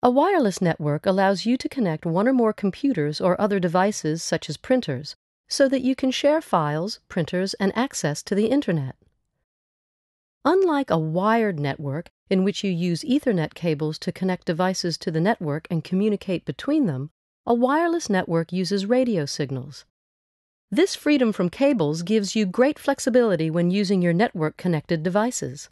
A wireless network allows you to connect one or more computers or other devices, such as printers, so that you can share files, printers, and access to the Internet. Unlike a wired network, in which you use Ethernet cables to connect devices to the network and communicate between them, a wireless network uses radio signals. This freedom from cables gives you great flexibility when using your network connected devices.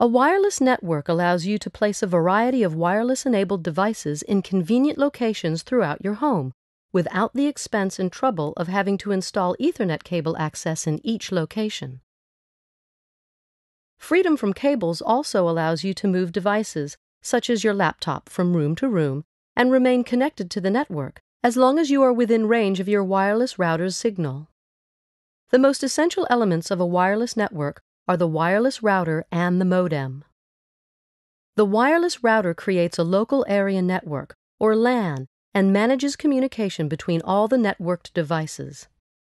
A wireless network allows you to place a variety of wireless enabled devices in convenient locations throughout your home without the expense and trouble of having to install Ethernet cable access in each location. Freedom from cables also allows you to move devices, such as your laptop, from room to room and remain connected to the network as long as you are within range of your wireless router's signal. The most essential elements of a wireless network are the wireless router and the modem. The wireless router creates a local area network, or LAN, and manages communication between all the networked devices.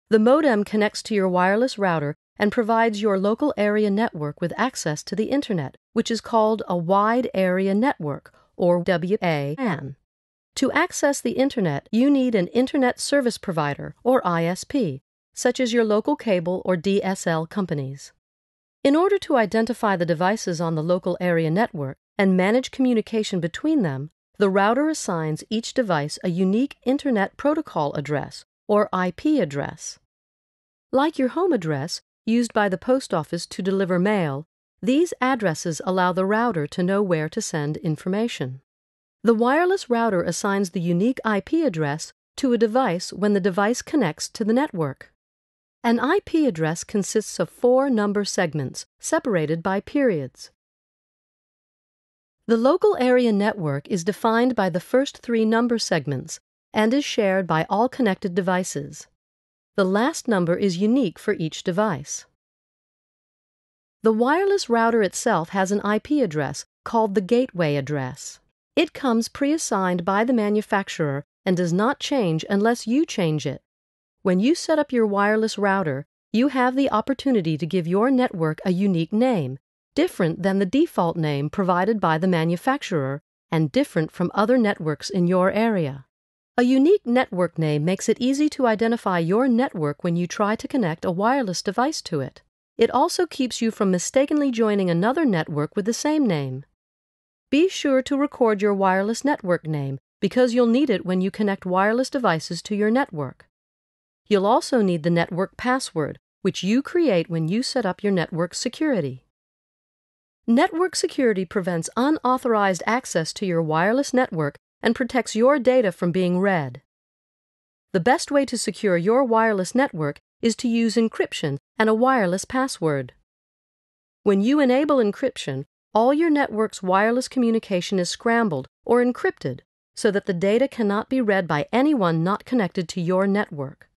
The modem connects to your wireless router and provides your local area network with access to the Internet, which is called a Wide Area Network, or WAN. To access the Internet, you need an Internet Service Provider, or ISP, such as your local cable or DSL companies. In order to identify the devices on the local area network and manage communication between them, the router assigns each device a unique Internet Protocol address, or IP address. Like your home address, used by the post office to deliver mail, these addresses allow the router to know where to send information. The wireless router assigns the unique IP address to a device when the device connects to the network. An IP address consists of four number segments separated by periods. The local area network is defined by the first three number segments and is shared by all connected devices. The last number is unique for each device. The wireless router itself has an IP address called the gateway address. It comes pre-assigned by the manufacturer and does not change unless you change it. When you set up your wireless router, you have the opportunity to give your network a unique name, different than the default name provided by the manufacturer and different from other networks in your area. A unique network name makes it easy to identify your network when you try to connect a wireless device to it. It also keeps you from mistakenly joining another network with the same name. Be sure to record your wireless network name because you'll need it when you connect wireless devices to your network. You'll also need the network password, which you create when you set up your network security. Network security prevents unauthorized access to your wireless network and protects your data from being read. The best way to secure your wireless network is to use encryption and a wireless password. When you enable encryption, all your network's wireless communication is scrambled or encrypted so that the data cannot be read by anyone not connected to your network.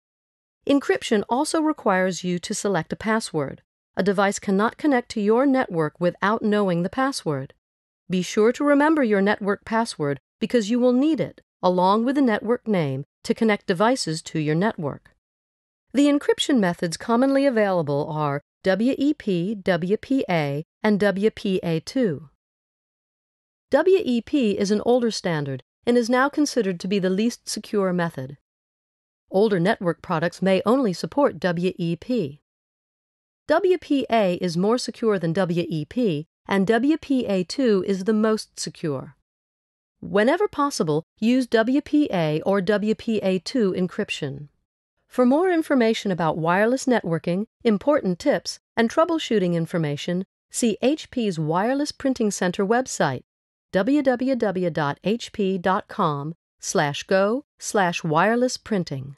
Encryption also requires you to select a password. A device cannot connect to your network without knowing the password. Be sure to remember your network password because you will need it, along with the network name, to connect devices to your network. The encryption methods commonly available are WEP, WPA, and WPA2. WEP is an older standard and is now considered to be the least secure method. Older network products may only support WEP. WPA is more secure than WEP, and WPA2 is the most secure. Whenever possible, use WPA or WPA2 encryption. For more information about wireless networking, important tips, and troubleshooting information, see HP's Wireless Printing Center website www.hp.com slash go slash wireless printing.